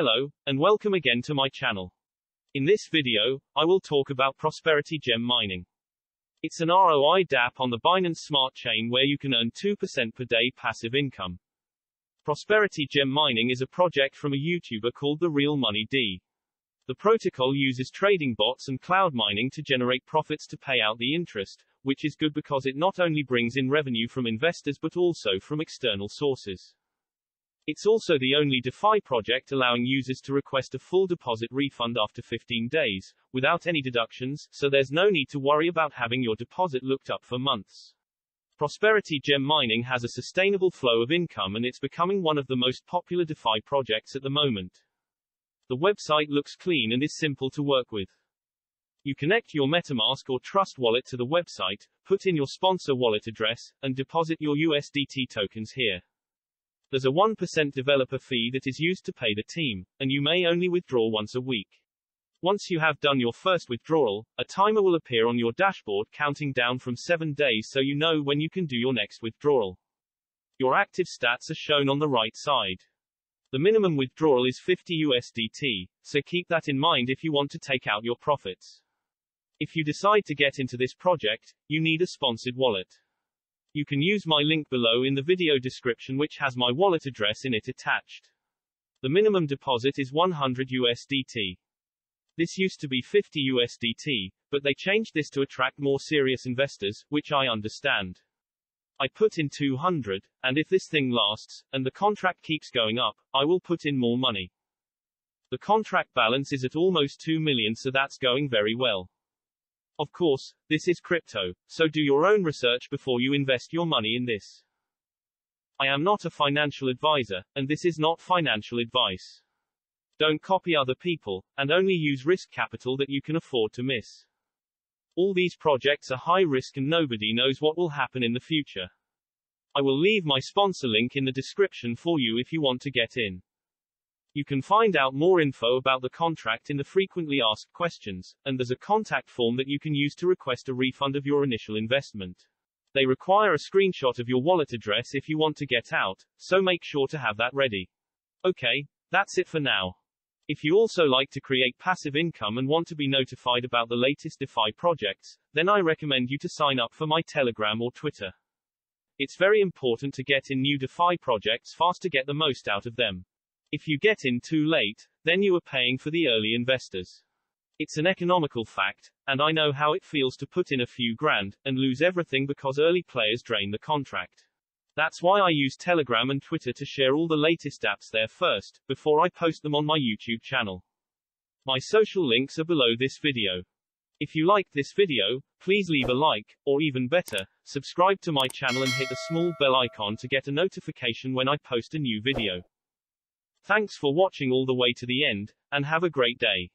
Hello, and welcome again to my channel. In this video, I will talk about Prosperity Gem Mining. It's an ROI DApp on the Binance Smart Chain where you can earn 2% per day passive income. Prosperity Gem Mining is a project from a YouTuber called The Real Money D. The protocol uses trading bots and cloud mining to generate profits to pay out the interest, which is good because it not only brings in revenue from investors but also from external sources. It's also the only DeFi project allowing users to request a full deposit refund after 15 days, without any deductions, so there's no need to worry about having your deposit looked up for months. Prosperity Gem Mining has a sustainable flow of income and it's becoming one of the most popular DeFi projects at the moment. The website looks clean and is simple to work with. You connect your MetaMask or Trust wallet to the website, put in your sponsor wallet address, and deposit your USDT tokens here. There's a 1% developer fee that is used to pay the team, and you may only withdraw once a week. Once you have done your first withdrawal, a timer will appear on your dashboard counting down from 7 days so you know when you can do your next withdrawal. Your active stats are shown on the right side. The minimum withdrawal is 50 USDT, so keep that in mind if you want to take out your profits. If you decide to get into this project, you need a sponsored wallet. You can use my link below in the video description which has my wallet address in it attached. The minimum deposit is 100 USDT. This used to be 50 USDT, but they changed this to attract more serious investors, which I understand. I put in 200, and if this thing lasts, and the contract keeps going up, I will put in more money. The contract balance is at almost 2 million so that's going very well. Of course, this is crypto, so do your own research before you invest your money in this. I am not a financial advisor, and this is not financial advice. Don't copy other people, and only use risk capital that you can afford to miss. All these projects are high risk and nobody knows what will happen in the future. I will leave my sponsor link in the description for you if you want to get in. You can find out more info about the contract in the frequently asked questions, and there's a contact form that you can use to request a refund of your initial investment. They require a screenshot of your wallet address if you want to get out, so make sure to have that ready. Okay, that's it for now. If you also like to create passive income and want to be notified about the latest DeFi projects, then I recommend you to sign up for my Telegram or Twitter. It's very important to get in new DeFi projects fast to get the most out of them. If you get in too late, then you are paying for the early investors. It's an economical fact, and I know how it feels to put in a few grand, and lose everything because early players drain the contract. That's why I use Telegram and Twitter to share all the latest apps there first, before I post them on my YouTube channel. My social links are below this video. If you liked this video, please leave a like, or even better, subscribe to my channel and hit the small bell icon to get a notification when I post a new video. Thanks for watching all the way to the end, and have a great day.